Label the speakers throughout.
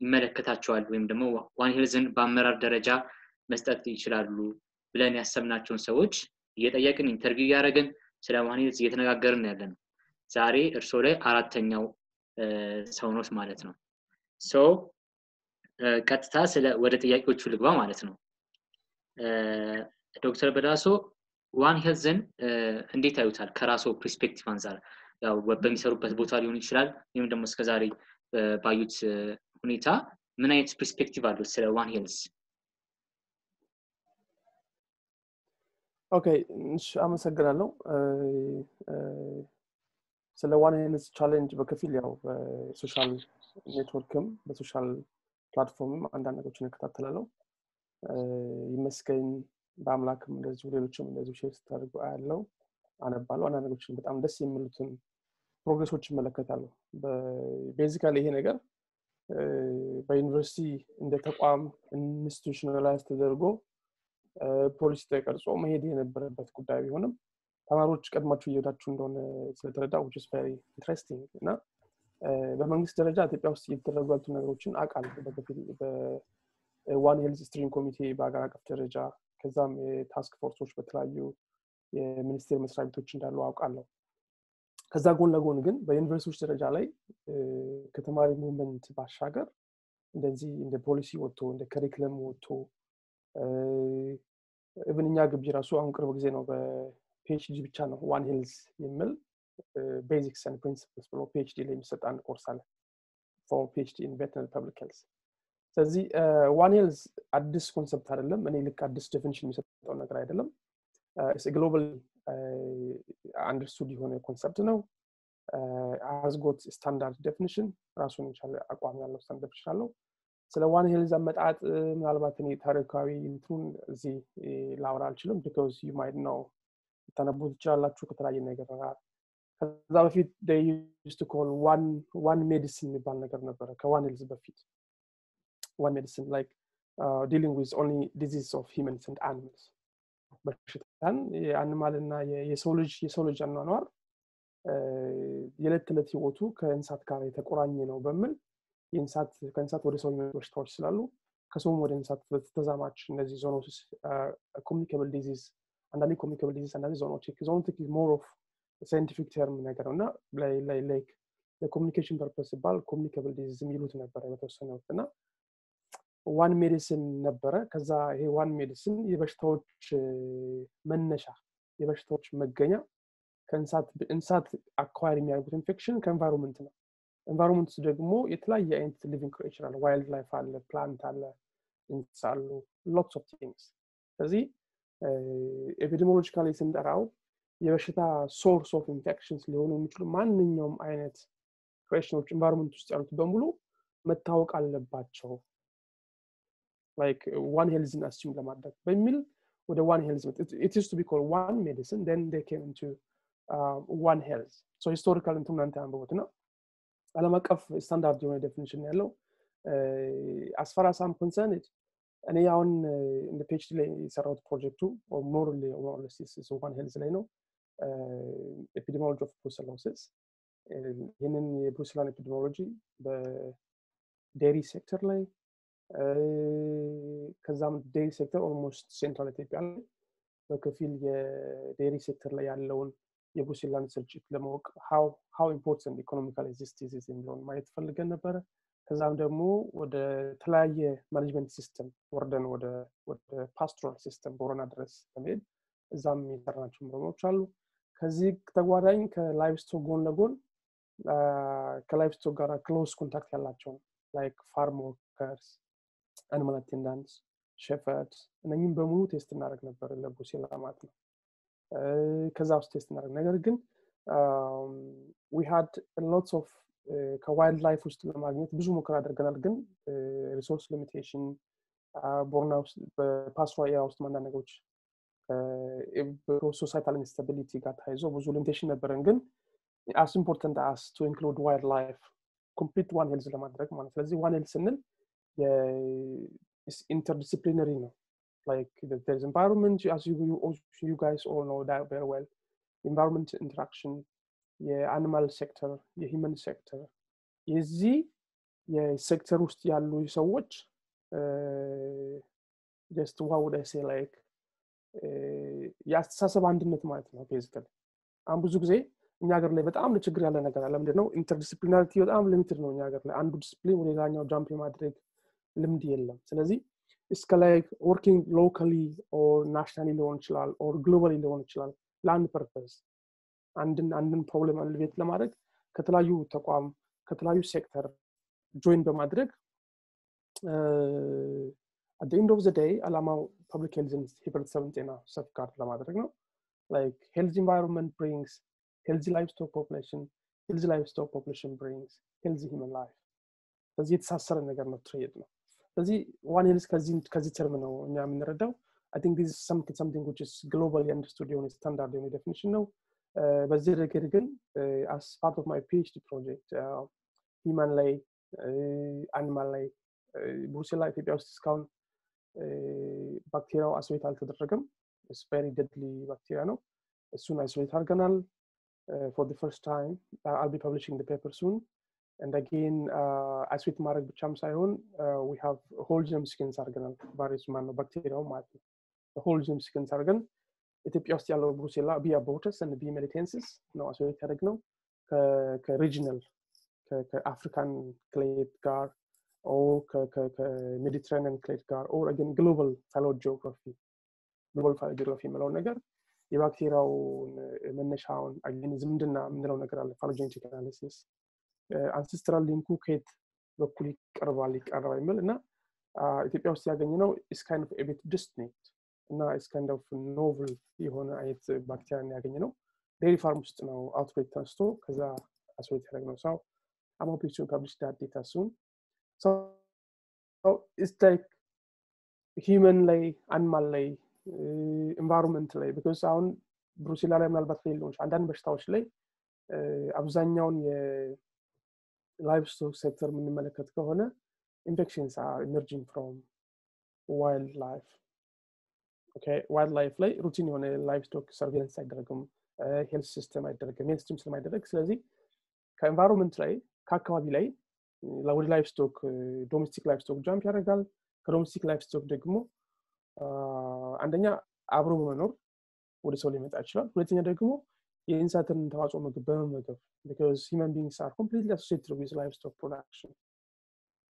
Speaker 1: ይመለከታቸዋል ወይም ደግሞ ዋን ሄልዝን በአመራር ደረጃ መስጠት ይችላሉ ብለን ያሰብናቸውን ሰዎች እየጠየቅን interview እያደረግን ስለ One Health እየተነጋገርን ያለ ነው ዛሬ እርሶ ላይ አራተኛው ሰው ኖት ማለት ነው። so ቀጥታ ወደ ጥያቄዎቹ ልግባ ማለት ነው። ዶክተር በዳሶ ዋን ሄልዝን እንዴት ያዩታል? ከራሶ perspective አንጻር በሚሰሩበት ቦታ ሊሆን ይችላል ወይም ደግሞ እስከዛሬ ባዩት ሁኔታ ምን አይነት perspective አሉት ስለ One Health
Speaker 2: okay አመሰግናለሁ። ስለ One Health challenge በከፊል ያው በ social network ም በ social platform ም አንዳንድ ነገሮችን እከታተላለሁ። ይመስገኝ በአምላክም እንደዚሁ ሌሎችም እንደዚሁ share ስታደርጉ አያለው አነባለሁ። አንዳንድ ነገሮችን በጣም ደስ የሚሉትን progress ኦች ይመለከታለሁ basically ይሄ ነገር በዩኒቨርሲቲ እንደ ተቋም institutionalize ተደርጎ ፖሊሲ ተቀርጾ መሄድ የነበረበት ጉዳይ ቢሆንም ተማሪዎች ቀድማችሁ እየሄዳችሁ እንደሆነ ስለተረዳ interesting እና በመንግስት ደረጃ ኢትዮጵያ ውስጥ እየተደረጉ ያሉት ነገሮችን አውቃለሁ። በከፊል በ One Health steering ኮሚቴ በሀገር አቀፍ ደረጃ ከዛም የ task force ኦች በተለያዩ የሚኒስቴር መስሪያ ቤቶች እንዳሉ አውቃለሁ ከዛ ጎን ለጎን ግን በዩኒቨርሲቲዎች ደረጃ ላይ ከተማሪ movement ባሻገር እንደዚህ እንደ ፖሊሲ ወጥቶ እንደ curriculum ወጥቶ እብን እኛ ግቢ ራሱ አሁን ቅርብ ጊዜ ነው በ PhD ብቻ ነው One Health የሚል basics and principles ብሎ PhD ላይ የሚሰጥ አንድ ኮርስ አለ for PhD in veterinary public health ስለዚህ One Health አዲስ concept አይደለም። እኔ ልክ አዲስ definition የሚሰጠው ነገር አይደለም። global understood የሆነ concept ነው። has got standard definition ራሱን የቻለ አቋም ያለው standard definition አለው። ስለ One Health አመጣጥ ምናልባት እኔ ታሪካዊ እንትኑን እዚህ ላውራ አልችልም because you might ነው ልታነቡ ትችላላችሁ ከተለያየ ነገር ጋር ከዛ በፊት used to call One Medicine የሚባል ነገር ነበረ ከ One Health በፊት። One Medicine like dealing with only disease of humans and animals በሽታን የ animal እና የሰው ልጅ የሰው ልጅ አኗኗር የዕለት ተዕለት ህይወቱ ከእንስሳት ጋር የተቆራኘ ነው በሚል ከእንስሳት ወደ ሰው የሚመጡ በሽታዎች ስላሉ ከሰውም ወደ እንስሳት ተዛማች እነዚህ zoonosis communicable disease አንዳንዴ communicable disease አንዳንዴ zoonotic zoonotic more of scientific term ነገር ነው እና like ለ communication purpose ሲባል communicable disease የሚሉት ነበረ በተወሰነ ወቅት እና One Medicine ነበረ። ከዛ ይሄ One Medicine የበሽታዎች መነሻ የበሽታዎች መገኛ ከእንስሳት አኳያ የሚያደርጉት infection ከ environment ነው። environment ደግሞ የተለያየ አይነት living creation አለ። wildlife አለ plant አለ insects አሉ lots of things። ስለዚህ epidemiologically ስንጠራው የበሽታ source of infections ሊሆኑ የሚችሉ ማንኛውም አይነት creation ኖች environment ውስጥ ያሉት በሙሉ መታወቅ አለባቸው like One Health ን assume ለማድረግ በሚል ወደ One Health it used to be called One Medicine then they came into One Health so historical እንትን እናንተ አንብቡት ነው ዓለም አቀፍ ስታንዳርድ የሆነ definition ያለው as far as I'm concerned እኔ አሁን እንደ PhD ላይ የሰራሁት ፕሮጀክቱ more One Health ላይ ነው epidemiology of brucellosis ይህንን የ Brucella ን epidemiology በ dairy sector ላይ ከዛም dairy sector almost central ኢትዮጵያ ላይ በከፊል የ dairy sector ላይ ያለውን የ Brucella ን ስርጭት ለማወቅ how important economical this disease የሚለውን ማየት ፈልገን ነበረ። ከዛም ደግሞ ወደ ተለያየ management system ወርደን ወደ pastoral system ቦረና ድረስ በመሄድ እዛም የሰራናቸው ምርምሮች አሉ። ከዚህ ተጓዳኝ ከ livestock ጎን ለጎን ከ livestock ጋር close contact ያላቸውን like farm workers animal attendants shepherd እነኝም በሙሉ test እናደርግ ነበር ለ Brucella ማለት ነው። ከዛ ውስጥ test እናደርግ ነገር ግን we had lots of ከ wildlife ውስጥ ለማግኘት ብዙ ሙከራ አድርገናል። ግን resource limitation ቦረና ውስጥ በ pastoral area ውስጥ አንዳንድ ነገሮች societal instability ጋር ተያይዞ ብዙ limitation ነበረን። ግን as important as to include wildlife complete One Health ለማድረግ ማለት ስለዚህ One Health ስንል interdisciplinary ነው like there's environment as you, you you guys all know that very well. Environment interaction የ animal sector የ human sector የዚህ የሴክተር ውስጥ ያሉ ሰዎች just what to say like የአስተሳሰብ አንድነት ማለት ነው basically አሁን ብዙ ጊዜ እኛ ሀገር ላይ በጣም ችግር ያለ ነገር አለ። ምንድነው? interdisciplinarity በጣም limited ነው እኛ ሀገር ላይ። አንዱ ዲስፕሊን ወደ ሌላኛው jump የማድረግ ልምድ የለም። ስለዚህ it's like working locally or nationally ሊሆን ይችላል or globally ሊሆን ይችላል ለአንድ purpose አንድን አንድን problem alleviate ለማድረግ ከተለያዩ ተቋም ከተለያዩ sector join በማድረግ end of the day አላማው public health ን ህብረተሰብን ጤና safeguard ለማድረግ ነው። like healthy environment brings healthy livestock population healthy livestock population brings healthy human life በዚህ የተሳሰረ ነገር ነው thread ነው ስለዚህ One Health ከዚህ term ነው እኛ የምንረዳው. I think this something which is globally understood የሆነ ስታንዳርድ የሆነ definition ነው. በዚህ ረገድ ግን as part of my PhD project human ላይ animal ላይ Brucella ኢትዮጵያ ውስጥ እስካሁን ባክቴሪያው isolate አልተደረገም. very deadly bacteria ነው. እሱን isolate አድርገናል. ፎር the first time uh, I'll be publishing the paper soon and again uh, አይሶሌት ማድረግ ብቻም ሳይሆን uh, we have whole genome sequence አድርገናል ቫይረሱ ማነው ባክቴሪያው ማለት ነው whole genome sequence አድርገን ኢትዮጵያ ውስጥ ያለው ብሩሴላ ቢ አቦተስ ን ቢ ሜሊቴንሲስ ነው አሶሌት ያደረግ ነው ከሪጂናል ከአፍሪካን ክሌት ጋር ከሜዲትራኒያን ክሌት ጋር ኦር አገን ግሎባል ፋይሎጂኦግራፊ ግሎባል ፋይሎጂኦግራፊ የምለውን ነገር የባክቴሪያውን መነሻውን አገን ዝምድና የምንለው ነገር አለ ፋይሎጀኔቲክ አናሊሲስ አንሲስትራል ሊንኩ ከየት በኩል ይቀርባል ይቀርባል የሚል እና ኢትዮጵያ ውስጥ ያገኘ ነው ኢስ ካይንድ ኦፍ ኤቤት ዲስትኔት እና ኢስ ካይንድ ኦፍ ኖቭል የሆነ አይነት ባክቴሪያ ያገኘ ነው ዴሪ ፋርም ውስጥ ነው አውትብሬክ ተነስቶ ከዛ አሶሌት ያደረግ ነው ሰው data soon. So, so it's like human ላይ animal ላይ environment ላይ because አሁን Brucella ላይ ምናልባት ሌሎች አንዳንድ በሽታዎች ላይ አብዛኛውን የ livestock sector የምንመለከት ከሆነ infections are emerging from wildlife። wildlife ላይ routine የሆነ livestock surveillance አይደረግም health system አይደረግም mainstream ስለማይደረግ ስለዚህ ከ environment ላይ ከአካባቢ ላይ ወደ livestock domestic livestock jump ያደርጋል። ከ domestic livestock ደግሞ አንደኛ አብሮ በመኖር ወደ ሰው ሊመጣ ይችላል። ሁለተኛ ደግሞ የእንስሳትን ተዋጽኦ ምግብ በመመገብ because human beings are completely associated with livestock production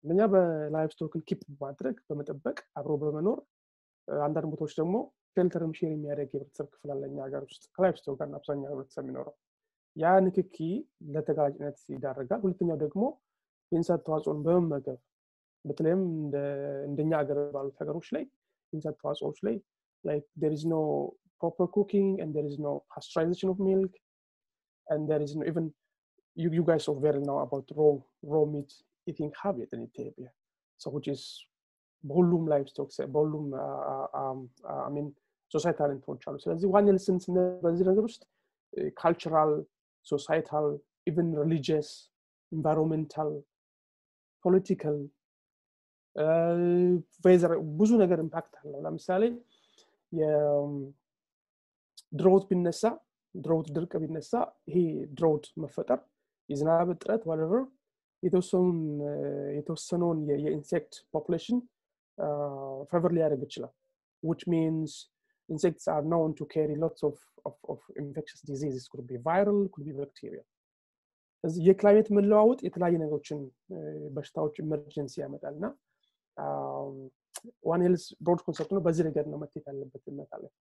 Speaker 2: አንደኛ በ livestock ን keep በማድረግ በመጠበቅ አብሮ በመኖር አንዳንድ ቦታዎች ደግሞ shelter ም share የሚያደርግ የህብረተሰብ ክፍል አለ ሀገር ውስጥ ከ livestock ጋር አብዛኛው ህብረተሰብ የሚኖረው። ያ ንክኪ ለተጋላጭነት ይዳረጋል ሁለተኛው ደግሞ የእንስሳት ተዋጽኦን በመመገብ በተለይም እንደኛ ሀገር ባሉት ሀገሮች ላይ የእንስሳት ተዋጽኦዎች ላይ there is no proper cooking and there is no pasteurization of milk and there is no even you, you guys are aware now about raw raw meat eating habit in Ethiopia so which is በሁሉም ላይፍ ስቶክ በሁሉም ሚን ሶሳይታል እንትኖች አሉ ስለዚህ ዋን ልስን በዚህ ነገር ውስጥ ካልቸራል ሶሳይታል ኢቨን ሪሊጂየስ ኢንቫይሮንሜንታል ፖለቲካል ቬዘር ብዙ ነገር ኢምፓክት አለው ለምሳሌ ድሮት ቢነሳ ድሮት ድርቅ ቢነሳ ይሄ ድሮት መፈጠር የዝናብ እጥረት ዋቨር የተወሰነውን የኢንሴክት ፖፕሌሽን ፌቨር ሊያደርግ ይችላል which means insects are known to carry lots of, of, of infectious diseases could be viral could be bacterial ስለዚህ የክላይሜት መለዋወጥ የተለያዩ ነገሮችን በሽታዎች ኢመርጀንሲ ያመጣል እና ዋን ሄልስ ብሮድ ኮንሰፕት ነው በዚህ ነገር ነው መቴት ያለበት እመታለን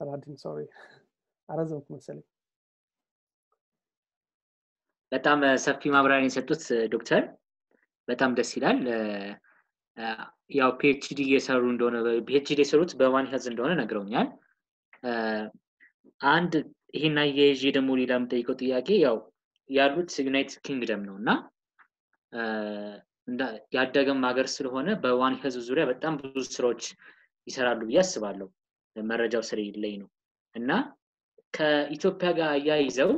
Speaker 2: ሰላዲን sorry አረዘምኩ መሰለኝ።
Speaker 1: በጣም ሰፊ ማብራሪያ የሰጡት ዶክተር በጣም ደስ ይላል። ያው PhD እየሰሩ እንደሆነ PhD የሰሩት በ One Health እንደሆነ ነግረውኛል። አንድ ይሄን አያይዤ ደግሞ ሌላ የምጠይቀው ጥያቄ ያው ያሉት ዩናይትድ ኪንግደም ነው እና ያደገም ሀገር ስለሆነ በ One Health ዙሪያ በጣም ብዙ ስራዎች ይሰራሉ ብዬ አስባለሁ መረጃው ስለሌለኝ ነው። እና ከኢትዮጵያ ጋር አያይዘው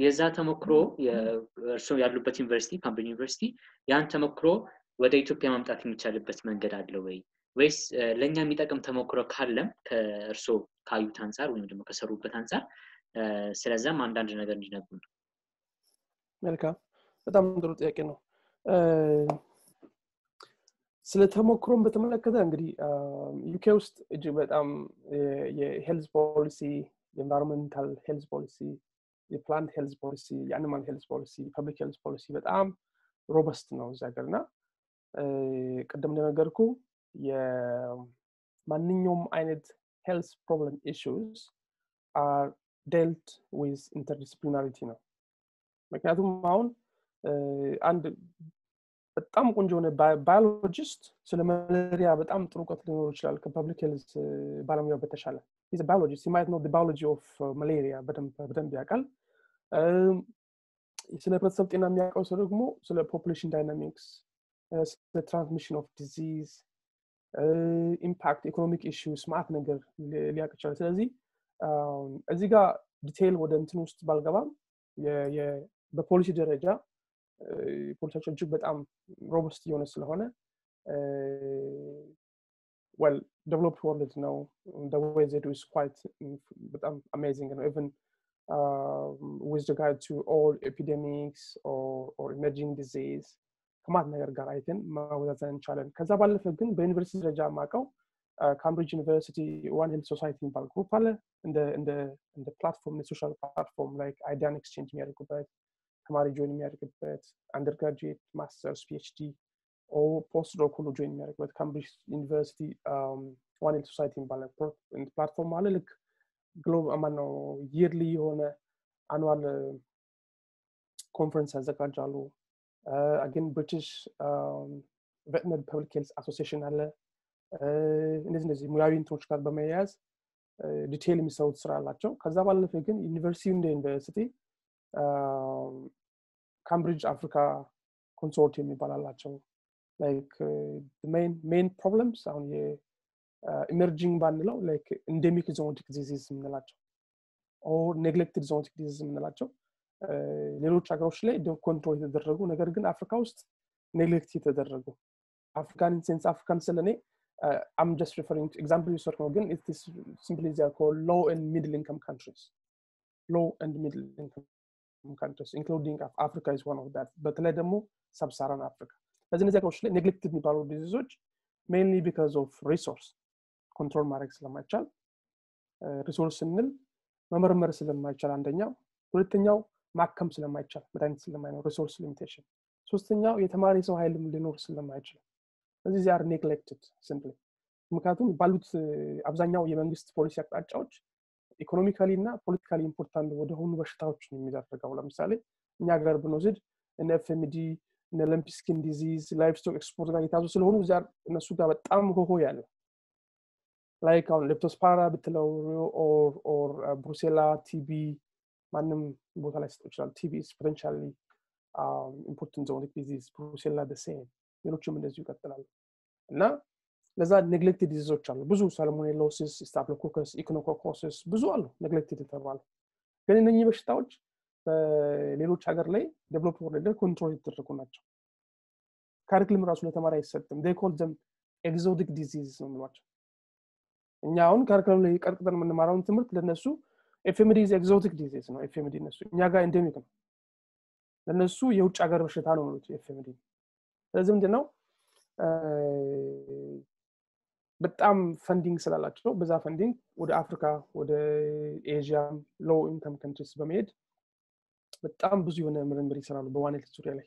Speaker 1: የዛ ተሞክሮ እርስ ያሉበት ዩኒቨርሲቲ ካምብሪጅ ዩኒቨርሲቲ ያን ተሞክሮ ወደ ኢትዮጵያ ማምጣት የሚቻልበት መንገድ አለ ወይ? ወይስ ለእኛ የሚጠቅም ተሞክሮ ካለም ከእርሶ ካዩት አንጻር ወይም ደግሞ ከሰሩበት አንጻር ስለዛም አንዳንድ ነገር እንዲነግሩ ነው
Speaker 2: መልካም። በጣም ጥሩ ጥያቄ ነው ስለ ተሞክሮን በተመለከተ እንግዲህ ዩኬ ውስጥ እጅግ በጣም የ health policy የ environmental health policy የ plant health policy የ animal health policy public health policy በጣም robust ነው እዚ ሀገር እና ቅድም እንደነገርኩ የማንኛውም አይነት health problem issues are dealt with interdisciplinarity ነው። ምክንያቱም አሁን አንድ በጣም ቆንጆ የሆነ biologist ስለ malaria በጣም ጥሩ እውቀት ሊኖረው ይችላል ከ public health ባለሙያው በተሻለ። biologist ማየት ነው biology of malaria በደንብ ያውቃል። ስለ ህብረተሰብ ጤና የሚያውቀው ሰው ደግሞ ስለ population dynamics ስለ transmission of disease impact economic issues መአት ነገር ሊያውቅ ይችላል። ስለዚህ እዚህ ጋር ዲቴይል ወደ እንትን ውስጥ ባልገባም በፖሊሲ ደረጃ ፖሊሲያቸው እጅግ በጣም ሮበስት እየሆነ ስለሆነ ወል ዴቨሎፕድ ወርልድ ነው። ዜድ ስ ኳይት በጣም አሜዚንግ ነው። ኢቨን with regard to all epidemics or, or ከማት ነገር ጋር አይተን ማወዛዘን እንቻለን ከዛ ባለፈ ግን በዩኒቨርሲቲ ደረጃ ማቀው ካምብሪጅ ዩኒቨርሲቲ One Health Society የሚባል group አለ። እንደ platform social platform like idea ን exchange የሚያደርጉበት ተማሪ join የሚያደርግበት undergraduate masters PhD postdoc ሁሉ join የሚያደርግበት ካምብሪጅ ዩኒቨርሲቲ One Health Society የሚባል platform አለ። ልክ globe ማነው? yearly የሆነ annual conference ያዘጋጃሉ። again British Veterinary Public Health Association አለ። እነዚህ እነዚህ ሙያዊ እንትኖች ጋር በመያያዝ detail የሚሰሩት ስራ አላቸው። ከዛ ባለፈ ግን ዩኒቨርሲቲ እንደ ዩኒቨርሲቲ ካምብሪጅ አፍሪካ consort like main problems አሁን emerging ባንለው like endemic zoonotic disease የምንላቸው neglected zoonotic disease የምንላቸው ሌሎች ሀገሮች ላይ ኮንትሮል የተደረጉ ነገር ግን አፍሪካ ውስጥ ኔግሌክት የተደረጉ አፍሪካን ሴንስ አፍሪካን ስለ አም ጀስት ሪፈሪንግ ኤግዛምፕል ዩሰርክ ነው ግን ሲምፕሊ ዚያ ኮል ሎ ኤንድ ሚድል ኢንከም ካንትሪስ ሎ ኤንድ ሚድል ኢንከም ካንትሪስ ኢንክሉዲንግ አፍሪካ ኢዝ ዋን ኦፍ ዳት በተለይ ደግሞ ሰብሳራን አፍሪካ በዚህ ሀገሮች ላይ ኔግሌክትድ የሚባሉ ዲዚዞች ሜንሊ ቢካዝ ኦፍ ሪሶርስ ኮንትሮል ማድረግ ስለማይቻል resource ስንል መመርመር ስለማይቻል አንደኛው ሁለተኛው ማከም ስለማይቻል መድኃኒት ስለማይኖር resource limitation ሶስተኛው የተማረ ሰው ኃይልም ሊኖር ስለማይችል። እዚህ they are neglected ምክንያቱም ባሉት አብዛኛው የመንግስት ፖሊሲ አቅጣጫዎች economically እና politically important ወደሆኑ በሽታዎች ነው የሚዳረገው ለምሳሌ እኛ ሀገር ብንወስድ እነ FMD እነ lumpy skin disease livestock export ጋር የተያያዙ ስለሆኑ እነሱ ጋር በጣም ሆሆ ያለ ላይክ አሁን ሌፕቶስፓራ ብትለው ኦር ብሩሴላ ቲቢ ማንም ቦታ ላይ ስጠው ይችላል። ቲቢ ፖቴንሻሊ ኢምፖርታንት ዞኒክ ዲዚዝ ብሩሴላ ደሴም ሌሎችም እንደዚሁ ይቀጥላሉ። እና ለዛ ኔግሌክትድ ዲዚዞች አሉ። ብዙ ሳልሞኔሎሲስ ስታፕሎኮከስ ኢኮኖኮኮሲስ ብዙ አሉ ኔግሌክትድ የተባሉ። ግን እነኚህ በሽታዎች በሌሎች ሀገር ላይ developed world control የተደረጉ ናቸው። curriculum ም ራሱ ለተማሪ አይሰጥም። call them exotic disease ነው የሚሏቸው። እኛ አሁን curriculum ላይ ቀርጸን የምንማራውን ትምህርት ለነሱ FMD exotic disease ነው። FMD እነሱ እኛ ጋር endemic ነው። ለነሱ የውጭ ሀገር በሽታ ነው የሚሉት FMD ስለዚህ ምንድነው በጣም funding ስላላቸው በዛ funding ወደ አፍሪካ ወደ ኤዥያ low income countries በመሄድ በጣም ብዙ የሆነ ምርምር ይሰራሉ በ One Health ዙሪያ ላይ።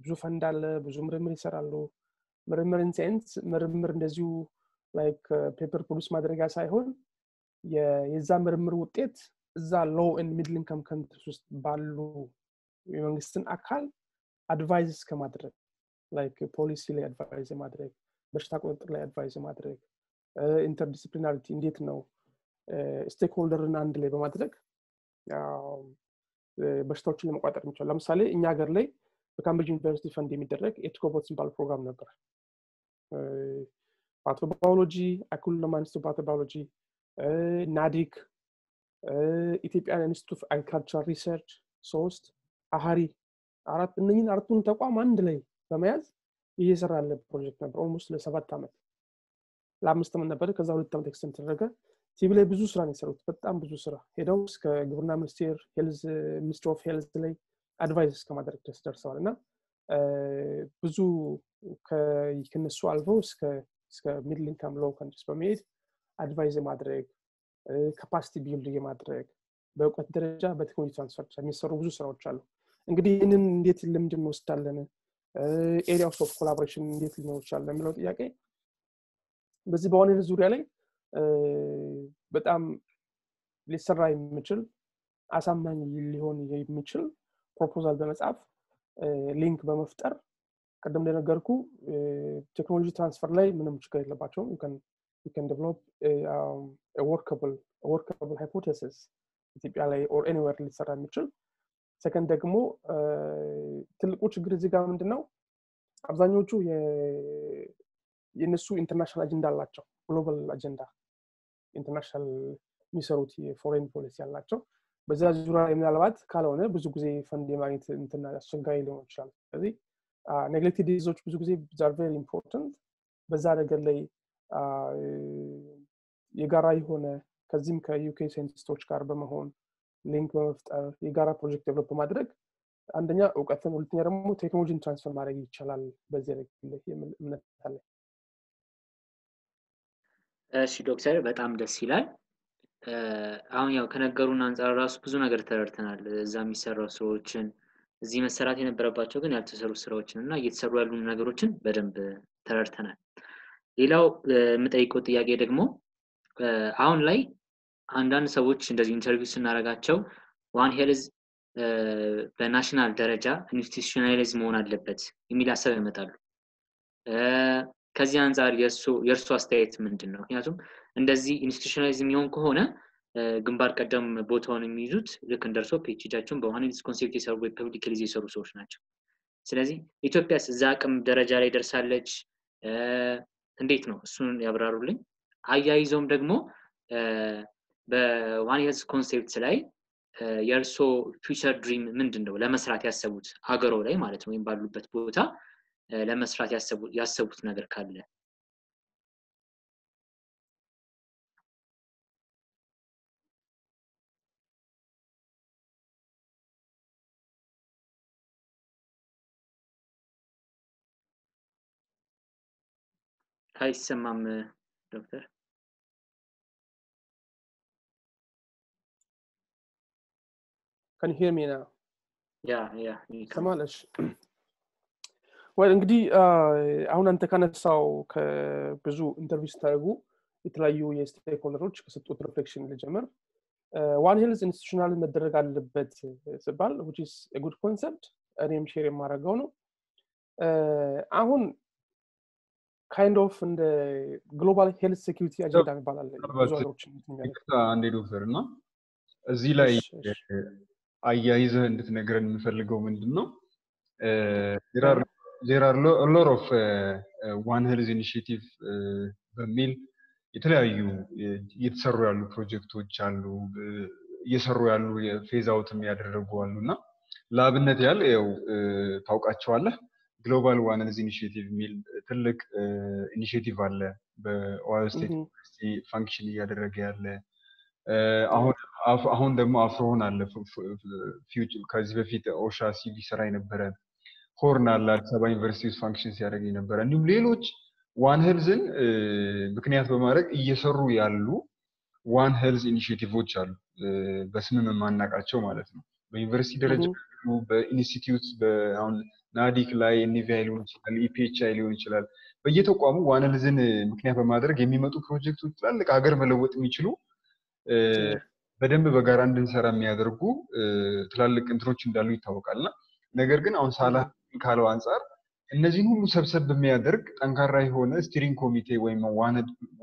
Speaker 2: ብዙ ፈንድ አለ ብዙ ምርምር ይሰራሉ። ምርምር in sense ምርምር እንደዚሁ like paper produce ማድረጊያ ሳይሆን የዛ ምርምር ውጤት እዛ low and middle income countries ውስጥ ባሉ የመንግስትን አካል advise እስከማድረግ like policy ላይ advise ማድረግ በሽታ ቁጥጥር ላይ advise ማድረግ ኢንተርዲስፕሊናሪቲ እንዴት ነው? ስቴክሆልደርን አንድ ላይ በማድረግ በሽታዎችን ለመቋጠር የሚቻል። ለምሳሌ እኛ ሀገር ላይ በካምብሪጅ ዩኒቨርሲቲ ፈንድ የሚደረግ ኤቲኮቦትስ የሚባል ፕሮግራም ነበር። ፓቶባዮሎጂ አኩሎማንስቶ ፓቶባዮሎጂ ናዲክ ኢትዮጵያን ኢንስቲቱት አግሪካልቸር ሪሰርች ሶስት አሀሪ አራት እነኝን አራቱን ተቋም አንድ ላይ በመያዝ እየሰራ ያለ ፕሮጀክት ነበር almost ለሰባት ዓመት ለአምስት ዓመት ነበር። ከዛ ሁለት ዓመት extend ተደረገ። TB ላይ ብዙ ስራ ነው የሰሩት። በጣም ብዙ ስራ ሄደው እስከ ግብርና ሚኒስቴር Ministry of Health ላይ advise እስከማድረግ ድረስ ደርሰዋል። እና ብዙ ከነሱ አልፈው እስከ middle income low countries በመሄድ advise የማድረግ capacity build የማድረግ በእውቀት ደረጃ በቴክኖሎጂ transfer የሚሰሩ ብዙ ስራዎች አሉ። እንግዲህ ይህንን እንዴት ልምድ እንወስዳለን areas of collaboration እንዴት ሊኖር ይችላል የሚለው ጥያቄ? በዚህ በ One Health ዙሪያ ላይ በጣም ሊሰራ የሚችል አሳማኝ ሊሆን የሚችል proposal በመጻፍ link በመፍጠር ቅድም እንደነገርኩ technology transfer ላይ ምንም ችግር የለባቸውም። ን develop workable hypothesis ኢትዮጵያ ላይ or anywhere ሊሰራ የሚችል ሰከንድ ደግሞ ትልቁ ችግር እዚህ ጋር ምንድን ነው አብዛኞቹ የእነሱ international agenda አላቸው። global agenda international የሚሰሩት የ foreign policy ያላቸው በዛ ዙሪያ ምናልባት ካልሆነ ብዙ ጊዜ ፈንድ የማግኘት እንትና አስቸጋሪ ሊሆን ይችላል። ስለዚህ neglected disease ኦች ብዙ ጊዜ those are very important በዛ ነገር ላይ የጋራ የሆነ ከዚህም ከዩኬ ሳይንቲስቶች ጋር በመሆን link በመፍጠር የጋራ ፕሮጀክት develop በማድረግ አንደኛ እውቀትን ሁለተኛ ደግሞ ቴክኖሎጂን transfer ማድረግ ይቻላል በዚህ ላይ እምነት አለ
Speaker 1: እሺ ዶክተር በጣም ደስ ይላል። አሁን ያው ከነገሩን አንጻር ራሱ ብዙ ነገር ተረድተናል። እዛ የሚሰራው ስራዎችን እዚህ መሰራት የነበረባቸው ግን ያልተሰሩ ስራዎችን እና እየተሰሩ ያሉ ነገሮችን በደንብ ተረድተናል። ሌላው የምጠይቀው ጥያቄ ደግሞ አሁን ላይ አንዳንድ ሰዎች እንደዚህ interview ስናደረጋቸው One Health በ national ደረጃ institutionalize መሆን አለበት የሚል ሀሳብ ያመጣሉ። ከዚህ አንጻር የእርሱ አስተያየት ምንድን ነው ምክንያቱም እንደዚህ institutionalize የሚሆን ከሆነ ግንባር ቀደም ቦታውን የሚይዙት ልክ እንደርሶ PhD ያቸውን በ One Health concept የሰሩ public health የሰሩ ሰዎች ናቸው። ስለዚህ ኢትዮጵያስ እዛ አቅም ደረጃ ላይ ደርሳለች። እንዴት ነው እሱን ያብራሩልኝ? አያይዘውም ደግሞ በ One Health concept ላይ የእርሶ future dream ምንድን ነው ለመስራት ያሰቡት ሀገሮ ላይ ማለት ነው ወይም ባሉበት ቦታ ለመስራት ያሰቡት ነገር ካለ። አይሰማም ዶክተር
Speaker 2: Can you hear me now?
Speaker 1: yeah yeah
Speaker 2: ሰማለሽ ወይ እንግዲህ አሁን አንተ ካነሳው ከብዙ interview ስታደርጉ የተለያዩ የ stakeholder ሮች ከሰጡት reflection ልጀምር። One Health institutional መደረግ አለበት which is good concept እኔም share የማደርገው ነው። አሁን kind of እንደ global health security agenda ይባላል ብዙ ሀገሮችን
Speaker 3: አንዴ ዶክተር እና እዚህ ላይ አያይዘህ እንድትነግረን የምፈልገው ምንድን ነው there are lot of One Health initiative በሚል የተለያዩ እየተሰሩ ያሉ ፕሮጀክቶች አሉ። እየሰሩ ያሉ phase out ም ያደረጉ አሉ። እና ለአብነት ያህል ያው ታውቃቸዋለህ? Global One Health Initiative የሚል ትልቅ initiative አለ። በኦሃዮ ስቴት ዩኒቨርሲቲ function እያደረገ ያለ አሁን ደግሞ AFROHUN አለ። ከዚህ በፊት OHCEA ሲቪ ስራ የነበረ HORN አለ አዲስ አበባ ዩኒቨርሲቲ ውስጥ function ሲያደርግ የነበረ እንዲሁም ሌሎች ዋን ሄልዝን ምክንያት በማድረግ እየሰሩ ያሉ One Health initiative ኦች አሉ። በስምም የማናቃቸው ማለት ነው። በዩኒቨርሲቲ ደረጃ በኢንስቲትዩት አሁን NAHDIC ላይ NVI ሊሆን ይችላል EPHI ሊሆን ይችላል። በየተቋሙ ዋን ሄልዝን ምክንያት በማድረግ የሚመጡ ፕሮጀክቶች ትላልቅ ሀገር መለወጥ የሚችሉ በደንብ በጋራ እንድንሰራ የሚያደርጉ ትላልቅ እንትኖች እንዳሉ ይታወቃል። እና ነገር ግን አሁን ሳላ ካለው አንጻር እነዚህን ሁሉ ሰብሰብ በሚያደርግ ጠንካራ የሆነ steering ኮሚቴ ወይም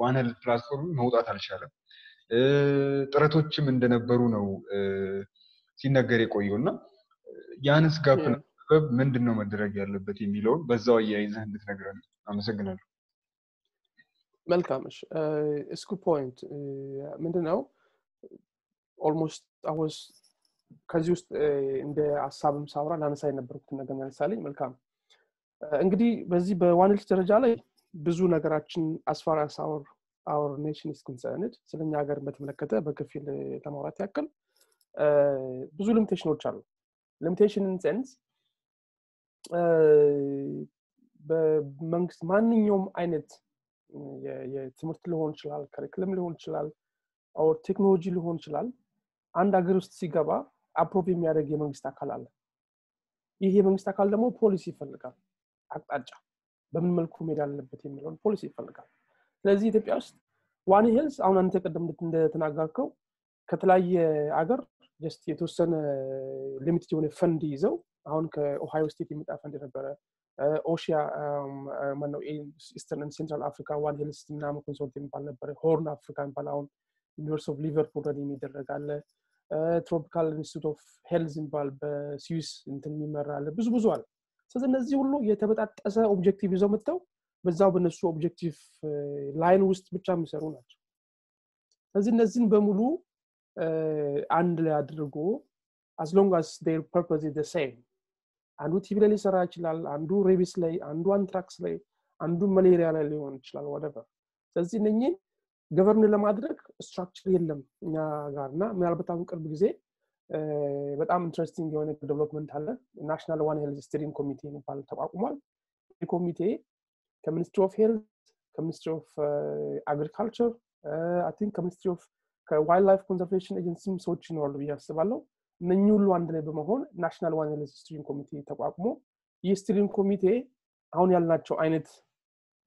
Speaker 3: One Health platform መውጣት አልቻለም። ጥረቶችም እንደነበሩ ነው ሲነገር የቆየው። እና ያንስ gap ምንድን ነው መደረግ ያለበት የሚለውን በዛው አያይዘህ እንድትነግረን አመሰግናለሁ
Speaker 2: መልካም እስኩ point ምንድነው? almost አወስ ከዚህ ውስጥ እንደ ሀሳብም ሳውራ ላነሳ የነበርኩትን ነገር ያነሳልኝ መልካም። እንግዲህ በዚህ በ One Health ደረጃ ላይ ብዙ ነገራችን as far as our our nation is concerned ስለኛ ሀገር በተመለከተ በከፊል ለማውራት ያክል ብዙ limitation ኦች አሉ። limitation sense በመንግስት ማንኛውም አይነት የትምህርት ሊሆን ይችላል curriculum ሊሆን ይችላል or ቴክኖሎጂ ሊሆን ይችላል። አንድ ሀገር ውስጥ ሲገባ approve የሚያደርግ የመንግስት አካል አለ። ይህ የመንግስት አካል ደግሞ ፖሊሲ ይፈልጋል አቅጣጫ በምን መልኩ መሄድ አለበት የሚለውን ፖሊሲ ይፈልጋል። ስለዚህ ኢትዮጵያ ውስጥ One Health አሁን አንተ ቀደም እንደተናገርከው ከተለያየ አገር just የተወሰነ limited የሆነ ፈንድ ይዘው አሁን ከኦሃዮ ስቴት የመጣ ፈንድ ነበረ OHCEA ማነው? Eastern Central Africa One Health ምናምን consult የሚባል ነበረ Horn Africa የሚባል አሁን University of Liverpool run የሚደረግ Tropical Institute of Health የሚባል በስዊስ እንትን የሚመራ አለ። ብዙ ብዙ አለ። ስለዚህ እነዚህ ሁሉ የተበጣጠሰ objective ይዘው መጥተው በዛው በነሱ objective line ውስጥ ብቻ የሚሰሩ ናቸው። ስለዚህ እነዚህን በሙሉ አንድ ላይ አድርጎ as their purpose is the same አንዱ TB ላይ ሊሰራ ይችላል አንዱ rabies ላይ አንዱ anthrax ላይ አንዱ malaria ላይ ሊሆን ይችላል whatever ስለዚህ እነኝን govern ለማድረግ structure የለም እኛ ጋር እና ምናልባት አሁን ቅርብ ጊዜ በጣም interesting የሆነ development አለ። national one health steering ኮሚቴ የሚባል ተቋቁሟል። ይህ ኮሚቴ ከ ministry of health ከ ministry of agriculture I think ከ ministry of ከ wildlife conservation agency ም ሰዎች ይኖራሉ ብዬ አስባለሁ እነኚህ ሁሉ አንድ ላይ በመሆን national one steering ኮሚቴ ተቋቁሞ ይህ steering ኮሚቴ አሁን ያልናቸው አይነት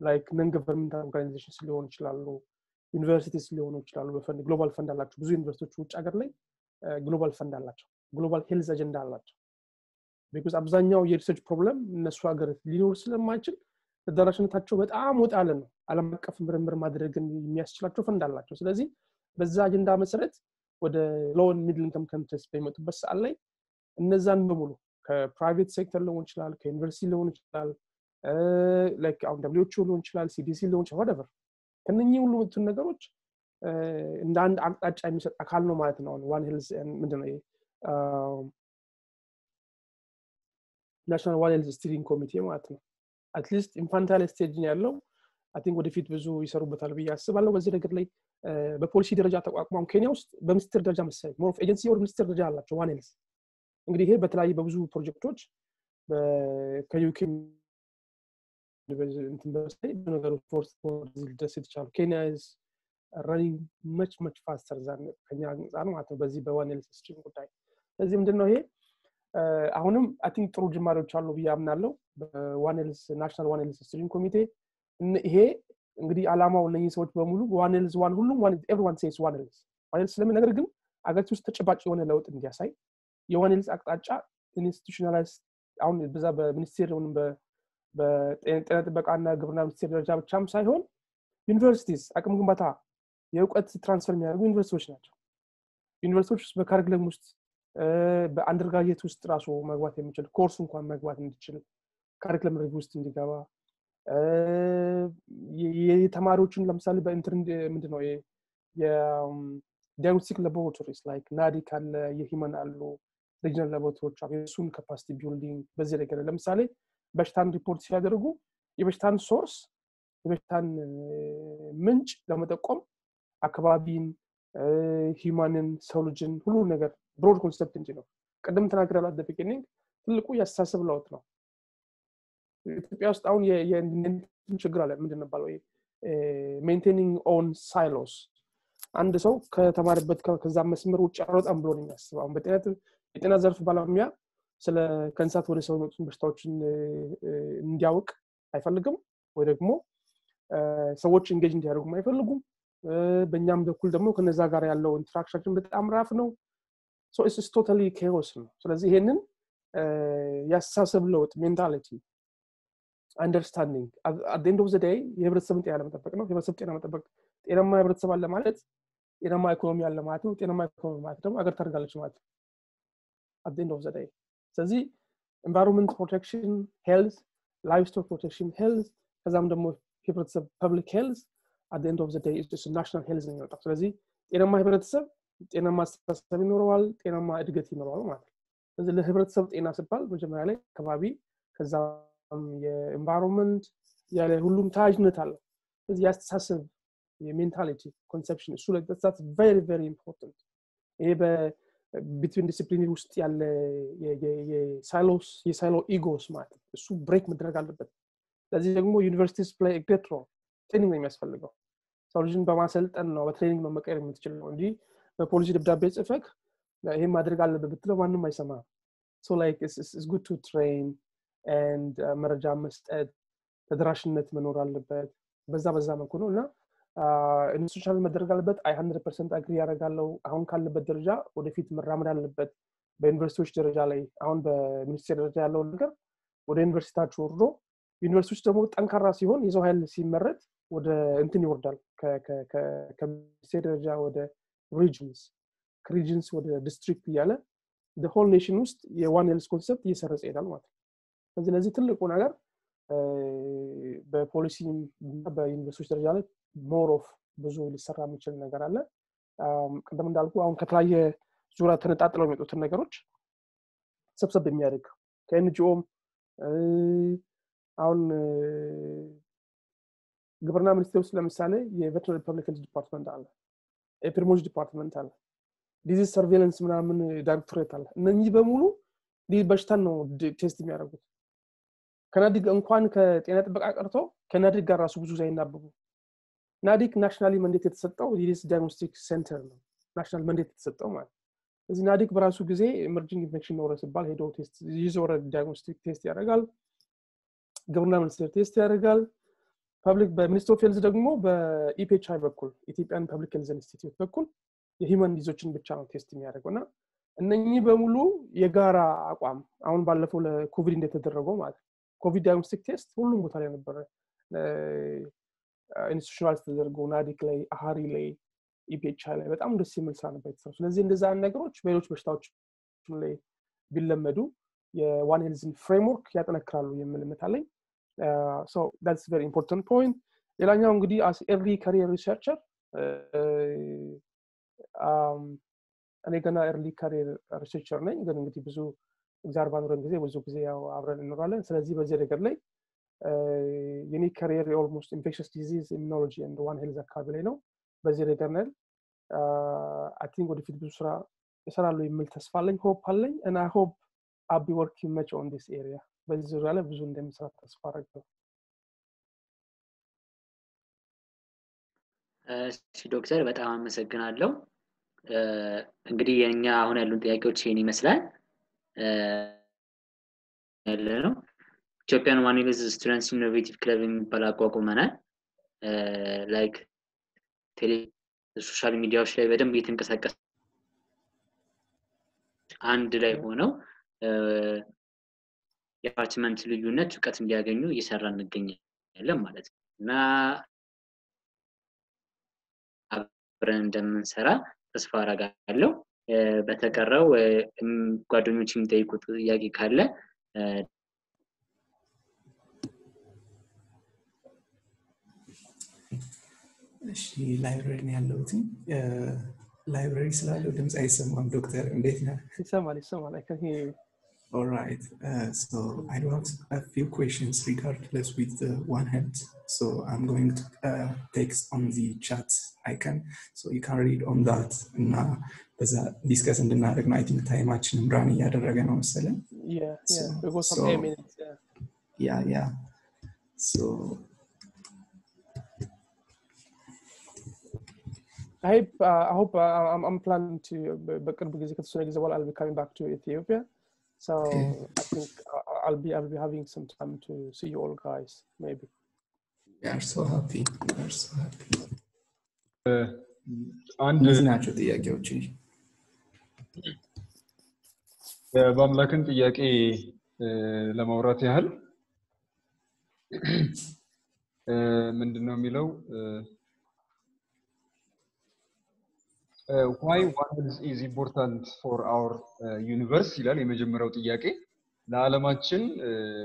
Speaker 2: like non governmental organizations ሊሆኑ ይችላሉ universities ሊሆኑ ይችላሉ በ fund global fund አላቸው። ብዙ ዩኒቨርሲቲዎች ውጭ ሀገር ላይ global fund አላቸው global health አጀንዳ አላቸው። because አብዛኛው የ research problem እነሱ ሀገር ሊኖር ስለማይችል ተደራሽነታቸው በጣም ወጣ ያለ ነው። አለም አቀፍ ምርምር ማድረግን የሚያስችላቸው ፈንድ አላቸው። ስለዚህ በዛ አጀንዳ መሰረት ወደ low and middle income countries በሚመጡበት ሰዓት ላይ እነዛን በሙሉ ከ private sector ሊሆን ይችላል ከዩኒቨርሲቲ ሊሆን ይችላል አሁን WHO ሊሆን ይችላል CDC ሊሆን ይችላል whatever ከነኚህ ሁሉ የሚመጡትን ነገሮች እንደ አንድ አቅጣጫ የሚሰጥ አካል ነው ማለት ነው። one health ምንድነው national one health steering ኮሚቴ ማለት ነው። at least infantile stage ያለው I think ወደፊት ብዙ ይሰሩበታል ብዬ አስባለሁ። በዚህ ነገር ላይ በፖሊሲ ደረጃ ተቋቁሟም ኬንያ ውስጥ በሚኒስትር ደረጃ መሰለኝ more agency or ሚኒስትር ደረጃ አላቸው። one እንግዲህ ይሄ በተለያየ በብዙ ፕሮጀክቶች ከዩኬ ነገሮች ፎርስ ደስ የተቻሉ ረኒንግ መች መች ፋስተር ከኛ አንጻር ማለት ነው። በዚህ በዋን ሄልዝ ጉዳይ ስለዚህ ምንድነው ይሄ? አሁንም አይ ቲንክ ጥሩ ጅማሬዎች አሉ ብዬ አምናለው በዋን ሄልዝ ናሽናል ዋን ሄልዝ ኮሚቴ ይሄ እንግዲህ አላማው እነዚህ ሰዎች በሙሉ ዋን ሄልዝ ዋን ሁሉም ኤቭሪዋን ሴስ ዋን ሄልዝ ስለምን ነገር ግን አገሪቱ ውስጥ ተጨባጭ የሆነ ለውጥ እንዲያሳይ የ one አቅጣጫ institutionalize አሁን በዛ በሚኒስቴር ወይም በጤና ጥበቃና ግብርና ሚኒስቴር ደረጃ ብቻም ሳይሆን universities አቅም ግንባታ የእውቀት transfer የሚያደርጉ ዩኒቨርሲቲዎች ናቸው። ዩኒቨርሲቲዎች ውስጥ በ curriculum ውስጥ በ undergraduate ውስጥ ራሱ መግባት የሚችል ኮርስ እንኳን መግባት እንዲችል curriculum review ውስጥ እንዲገባ የተማሪዎችን ለምሳሌ በኢንተርን ምንድነው የዲያግኖስቲክ ላቦራቶሪስ ላይክ ናዲክ አለ የሂመን አሉ ሪጅናል ላቦራቶሪዎች አሉ የእሱን ካፓሲቲ ቢልዲንግ በዚህ ነገር ለምሳሌ በሽታን ሪፖርት ሲያደርጉ የበሽታን ሶርስ የበሽታን ምንጭ ለመጠቆም አካባቢን ሂማንን ሰው ልጅን ሁሉ ነገር ብሮድ ኮንሰፕት እንጂ ነው። ቅድም ተናግረናል አት ቢጊኒንግ ትልቁ የአስተሳሰብ ለውጥ ነው ኢትዮጵያ ውስጥ አሁን ችግር አለ። ምንድን ነው ያለው maintaining own silos አንድ ሰው ከተማረበት ከዛ መስመር ውጭ አልወጣም ብሎ ነው የሚያስበው። አሁን የጤና ዘርፍ ባለሙያ ስለ ከእንስሳት ወደ ሰው የመጡትን በሽታዎችን እንዲያውቅ አይፈልግም። ወይ ደግሞ ሰዎች engage እንዲያደርጉም አይፈልጉም። በእኛም በኩል ደግሞ ከነዛ ጋር ያለው interaction በጣም rough ነው። totally chaos ነው። ስለዚህ ይሄንን የአስተሳሰብ ለውጥ mentality understanding at the end of the day የህብረተሰብን ጤና ለመጠበቅ ነው። የህብረተሰብ ጤና መጠበቅ ጤናማ ህብረተሰብ አለ ማለት ጤናማ ኢኮኖሚ አለ ማለት ነው። ጤናማ ኢኮኖሚ ማለት ደግሞ አገር ታድጋለች ማለት ነው። at the end of the day ስለዚህ environment protection health livestock protection health ከዛም ደግሞ ህብረተሰብ public health at the end of the day national health ነው የሚወጣው ስለዚህ ጤናማ ህብረተሰብ ጤናማ አስተሳሰብ ይኖረዋል ጤናማ እድገት ይኖረዋል ማለት ነው። ስለዚህ ለህብረተሰብ ጤና ሲባል መጀመሪያ ላይ አካባቢ ከዛ የ environment ያለ ሁሉም ተያያዥነት አለው። ስለዚህ የአስተሳሰብ የ mentality conception እሱ that very very important ይሄ በ between discipline ውስጥ ያለ የ silos የ silo egos ማለት እሱ break መደረግ አለበት። ስለዚህ ደግሞ universities play great training ነው የሚያስፈልገው። ሰው ልጅን በማሰልጠን ነው በ training ነው መቀየር የምትችለው እንጂ በፖሊሲ ደብዳቤ ጽፈክ ይሄን ማድረግ አለበት ብትለው ማንም አይሰማ so like it's good to train and መረጃ መስጠት ተደራሽነት መኖር አለበት። በዛ በዛ መልኩ ነው እና institutional መደረግ አለበት I hundred percent agree አደርጋለው አሁን ካለበት ደረጃ ወደፊት መራመድ አለበት። በዩኒቨርሲቲዎች ደረጃ ላይ አሁን በሚኒስቴር ደረጃ ያለውን ነገር ወደ ዩኒቨርሲቲታችሁ ወርዶ ዩኒቨርሲቲዎች ደግሞ ጠንካራ ሲሆን የሰው ኃይል ሲመረት ወደ እንትን ይወርዳል። ከሚኒስቴር ደረጃ ወደ regions ከ regions ወደ district እያለ whole nation ውስጥ የ one health concept እየሰረጸ ይሄዳል ማለት ነው ስለዚህ ለዚህ ትልቁ ነገር በፖሊሲ በዩኒቨርሲቲዎች ደረጃ ላይ more ብዙ ሊሰራ የሚችል ነገር አለ። ቅድም እንዳልኩ አሁን ከተለያየ ዙሪያ ተነጣጥለው የሚመጡትን ነገሮች ሰብሰብ የሚያደርግ ከ NGO ም አሁን ግብርና ሚኒስቴር ውስጥ ለምሳሌ የ veterinary public health department አለ epidemiology department አለ disease surveillance ምናምን directorate አለ። እነኚህ በሙሉ በሽታን ነው test የሚያደርጉት ከ NAHDIC እንኳን ከጤና ጥበቃ ቀርቶ ከ NAHDIC ጋር ራሱ ብዙ ሳይናበቡ። NAHDIC nationally mandate የተሰጠው የ disease diagnostic center ነው። national mandate የተሰጠው ማለት እዚህ NAHDIC በራሱ ጊዜ emerging infection ኖረ ሲባል ሄዶ ይዞ diagnostic test ያደርጋል። ግብርና ሚኒስቴር test ያደርጋል። public በ ministry of health ደግሞ በ EPHI በኩል Ethiopian public health institute በኩል የ human disease ኦችን ብቻ ነው test የሚያደርገው እና እነኚህ በሙሉ የጋራ አቋም አሁን ባለፈው ለኮቪድ እንደተደረገው ማለት ኮቪድ diagnostic test ሁሉም ቦታ ላይ ነበረ። institutional ተደርጎ ናዲክ ላይ አሃሪ ላይ ኢፒኤችአይ ላይ በጣም ደስ የሚል ስራ ነበር የተሰሩ ስለዚህ እንደዛ ነገሮች በሌሎች በሽታዎች ላይ ቢለመዱ የ one health ን framework ያጠነክራሉ የሚል እምነት አለኝ። That's very important point። ሌላኛው እንግዲህ as early career researcher እኔ ገና early career researcher ነኝ። ግን እንግዲህ ብዙ እግዚአብሔር ባኖረን ጊዜ ብዙ ጊዜ ያው አብረን እንኖራለን። ስለዚህ በዚህ ነገር ላይ የኔ career የ almost infectious disease immunology and one health አካባቢ ላይ ነው። በዚህ ነገር ነል አይ ወደፊት ብዙ ስራ ይሰራሉ የሚል ተስፋ አለኝ hope አለኝ እና hope I'll be working much on this area በዚህ ዙሪያ ላይ ብዙ እንደሚሰራ ተስፋ አደርጋለሁ
Speaker 1: እሺ ዶክተር በጣም አመሰግናለሁ። እንግዲህ የእኛ አሁን ያሉን ጥያቄዎች ይህን ይመስላል ያለ ነው Ethiopian health students innovative club የሚባል አቋቁመናል። like social ሚዲያዎች ላይ በደንብ እየተንቀሳቀስ አንድ ላይ ሆነው የ department ልዩነት እውቀት እንዲያገኙ እየሰራ እንገኛለን ማለት ነው። እና አብረን እንደምንሰራ ተስፋ አረጋለሁ በተቀረው ጓደኞች የሚጠይቁት ጥያቄ ካለ
Speaker 4: እሺ ላይብረሪ ነው ያለሁት። ላይብረሪ ስላለው ድምፅ አይሰማም ዶክተር። እንዴት ነህ?
Speaker 2: ይሰማል ይሰማል
Speaker 4: All right. Uh, so I do have a few questions regardless with the One Health. So I'm going to uh, text on the chat icon, so you can read on that. እና በዛ ዲስከስ እንድናደርግ ነው። አይ ቲንክ ታይማችንም ራን እያደረገ ነው መሰለን።
Speaker 2: Yeah, yeah.
Speaker 4: So-
Speaker 2: We go some
Speaker 4: so-
Speaker 2: eight minutes. Yeah.
Speaker 4: ያ ያ ሶ
Speaker 2: I hope, uh, I hope uh, I'm, I'm planning to, በቅርብ ጊዜ ከተወሰነ ጊዜ በኋላ I'll be coming back to Ethiopia. So
Speaker 4: Okay.
Speaker 2: I think I- I'll be, I'll be having some time to see you all guys, maybe.
Speaker 4: we are so happy we are so happy
Speaker 3: አንድ
Speaker 4: እነዚህ ናቸው ጥያቄዎች
Speaker 3: በአምላክን ጥያቄ እ፣ ለማውራት ያህል እ፣ ምንድን ነው የሚለው Why health is important for our universe ይላል የመጀመሪያው ጥያቄ። ለዓለማችን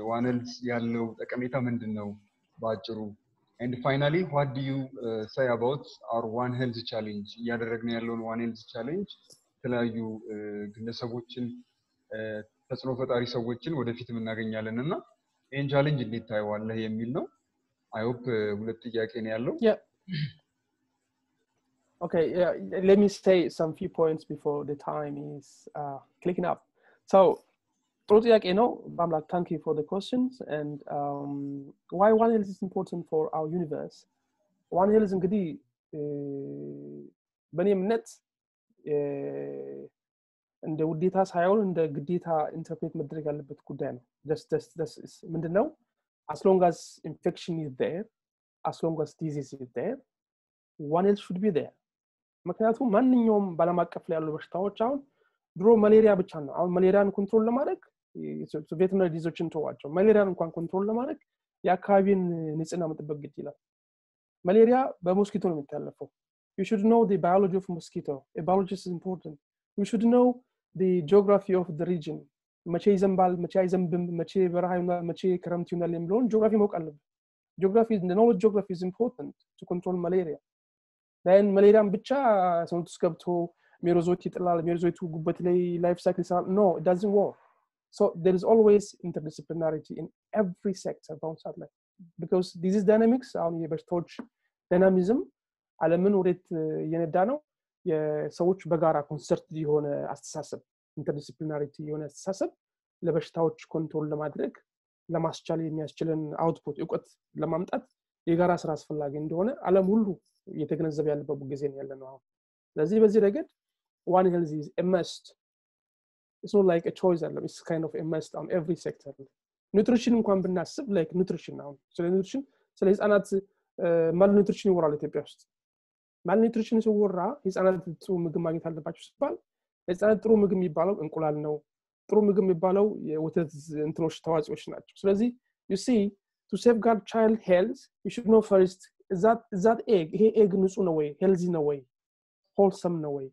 Speaker 3: one health ያለው ጠቀሜታ ምንድን ነው በአጭሩ and finally what do you say about our one health challenge እያደረግን ያለውን one health challenge የተለያዩ እ፣ ግለሰቦችን እ፣ ተጽዕኖ ፈጣሪ ሰዎችን ወደፊትም እናገኛለን እና ይህን challenge እንዴት ታየዋለህ የሚል ነው? I hope ሁለት ጥያቄ ነው ያለው.
Speaker 2: Okay, yeah, let me say some few points before the time is uh, clicking up. So, ጥሩ ጥያቄ ነው በአምላክ ታንክ ዩ ፎር questions and um, why one health is important for our universe one health እንግዲህ በእኔ እምነት እንደ ውዴታ ሳይሆን እንደ ግዴታ ኢንተርፕሬት መደረግ ያለበት ጉዳይ ነው ምንድን ነው as long as infection is there as long as disease is there one health should be there ምክንያቱም ማንኛውም በአለም አቀፍ ላይ ያሉ በሽታዎች አሁን ድሮ malaria ብቻ ነው። አሁን malaria ን control ለማድረግ veterinary disease ኦችን ተዋቸው። malaria ን እንኳን control ለማድረግ የአካባቢን ንጽህና መጠበቅ ግድ ይላል። malaria በ mosquito ነው የሚተላለፈው know the biology of mosquito. A biologist is important. You should know the geography of the region. መቼ ይዘንባል መቼ አይዘንብም መቼ በረሃ ይሆናል መቼ ክረምት ይሆናል የሚለውን ጂኦግራፊ ማወቅ አለብን። geography knowledge geography important to control malaria ን malaria ን ብቻ ሰውነት ውስጥ ገብቶ merozoite ይጥላል merozoite ኡ ጉበት ላይ life cycle ይሰራል። No doesn't work So there is always interdisciplinarity in every sector በአሁኑ ሰዓት ላይ. Because disease dynamics. አሁን የበሽታዎች dynamism አለምን ወዴት እየነዳ ነው? የሰዎች በጋራ concerted የሆነ አስተሳሰብ interdisciplinarity የሆነ አስተሳሰብ ለበሽታዎች control ለማድረግ ለማስቻል የሚያስችልን output እውቀት ለማምጣት የጋራ ስራ አስፈላጊ እንደሆነ አለም ሁሉ እየተገነዘበ ያለበት ጊዜ ነው ያለ ነው አሁን። ስለዚህ በዚህ ረገድ one health is not like a choice አለም it's kind of a must on every sector. nutrition እንኳን ብናስብ like nutrition አሁን ስለ nutrition ስለ ህፃናት malnutrition ይወራል ኢትዮጵያ ውስጥ። malnutrition ሲወራ ህፃናት ጥሩ ምግብ ማግኘት አለባቸው ሲባል ህፃናት ጥሩ ምግብ የሚባለው እንቁላል ነው። ጥሩ ምግብ የሚባለው የወተት እንትኖች ተዋጽኦች ናቸው። ስለዚህ you see to safeguard child health you should know first is that egg ይሄ egg ንጹህ ነው ወይ healthy ነው ወይ wholesome ነው ወይ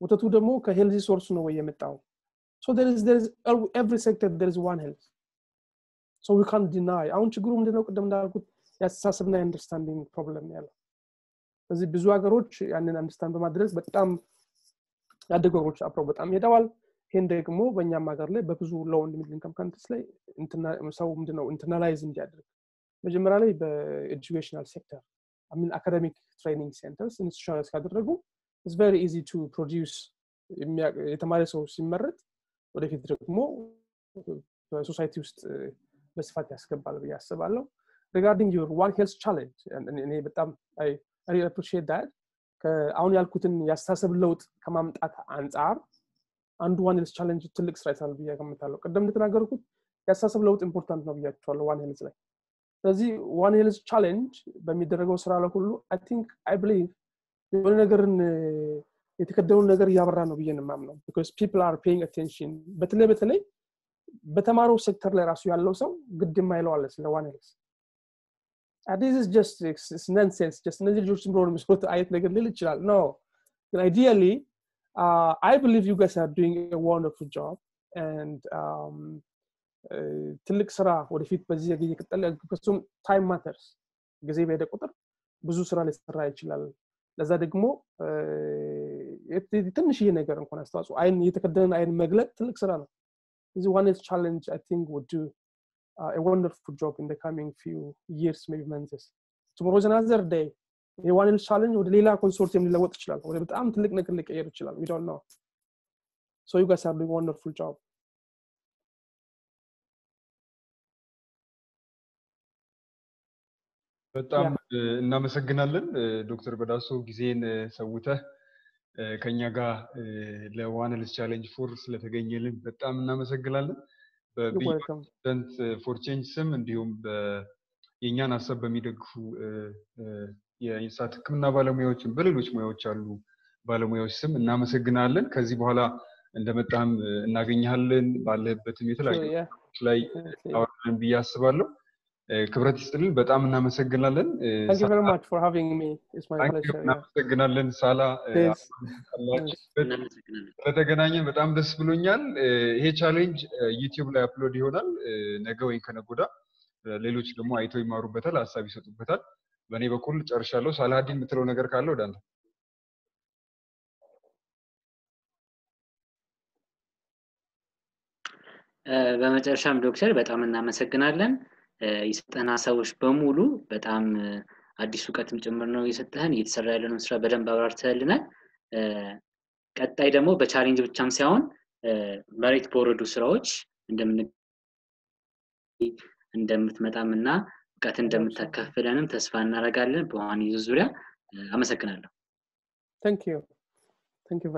Speaker 2: ወተቱ ደግሞ ከ healthy source ነው ወይ የመጣው sector there is one health. So we can't deny. አሁን ችግሩ ምንድነው? ቅድም እንዳልኩት የአስተሳሰብና የ understanding problem ያለው ስለዚህ ብዙ ሀገሮች ያንን understand በማድረግ በጣም ያደጉ ሀገሮች አብረው በጣም ሄደዋል። ይህን ደግሞ በእኛም ሀገር ላይ በብዙ low and middle income countries ላይ ሰው ምንድነው internalize እንዲያደርግ መጀመሪያ ላይ በ educational sector mean academic training centers institutionalize ካደረጉ it's very easy to produce የተማሪ ሰው ሲመረጥ ወደፊት ደግሞ በ society ውስጥ በስፋት ያስገባል ብዬ አስባለሁ። regarding your one health challenge እኔ በጣም appreciate አሁን ያልኩትን የአስተሳሰብ ለውጥ ከማምጣት አንጻር አንዱ one health challenge ትልቅ ስራ ይሰራል ብዬ ገምታለሁ ቅድም እንደተናገርኩት የአስተሳሰብ ለውጥ important ነው ብያቸዋለሁ one health ላይ ስለዚህ one health challenge በሚደረገው ስራ ላይ ሁሉ I think I believe የሆነ ነገርን የተከደነውን ነገር እያበራ ነው ብዬ የማምነው because people are paying attention በተለይ በተለይ በተማረው ሴክተር ላይ ራሱ ያለው ሰው ግድ የማይለው አለ ስለ one health this is just nonsense just እነዚህ ልጆች ዝም ብሎ የሚሰሩት አይነት ነገር ሊል ይችላል. No ግን ideally I believe you guys are doing wonderful job and ትልቅ ስራ ወደፊት በዚህ ጊዜ ቀጠለ ከሱም time matters ጊዜ በሄደ ቁጥር ብዙ ስራ ሊሰራ ይችላል። ለዛ ደግሞ ትንሽዬ ነገር እንኳን አስተዋጽኦ አይን የተከደነን አይን መግለጥ ትልቅ ስራ ነው። እዚህ one challenge I think would a wonderful job in the coming few years maybe months. Tomorrow is challenge ወደ ሌላ consortium ሊለወጥ ይችላል። ወደ በጣም ትልቅ ነገር ሊቀየር ይችላል። we don't know so you guys are doing wonderful job
Speaker 3: በጣም እናመሰግናለን። ዶክተር በዳሶ ጊዜህን ሰውተህ ከኛ ጋር ለ one health challenge four ስለተገኘልን በጣም እናመሰግናለን። በ be then't for change ስም እንዲሁም የእኛን ሀሳብ በሚደግፉ የእንስሳት ህክምና ባለሙያዎችን በሌሎች ሙያዎች ያሉ ባለሙያዎች ስም እናመሰግናለን። ከዚህ በኋላ እንደመጣም እናገኘሃለን። ባለህበትም የተለያዩ ላይ አወራለን ብዬ አስባለሁ ክብረት ይስጥልን በጣም እናመሰግናለን። እናመሰግናለን። ሳላ ስለተገናኘን በጣም ደስ ብሎኛል። ይሄ challenge ዩቲዩብ ላይ upload ይሆናል። ነገ ወይም ከነገ ወዲያ ሌሎች ደግሞ አይተው ይማሩበታል ሀሳብ ይሰጡበታል። በእኔ በኩል ጨርሻለሁ። ሳላሀዲን የምትለው ነገር ካለ ወደ አንተ።
Speaker 1: በመጨረሻም ዶክተር በጣም እናመሰግናለን የሰጠን ሀሳቦች በሙሉ በጣም አዲስ እውቀትም ጭምር ነው የሰጠህን እየተሰራ ያለነውን ስራ በደንብ አብራርተህልናል ቀጣይ ደግሞ በቻሌንጅ ብቻም ሳይሆን መሬት በወረዱ ስራዎች እንደምትመጣም እና እውቀት እንደምታካፍለንም ተስፋ እናደርጋለን በዋን ይዙ ዙሪያ አመሰግናለሁ
Speaker 2: Thank you. Thank you.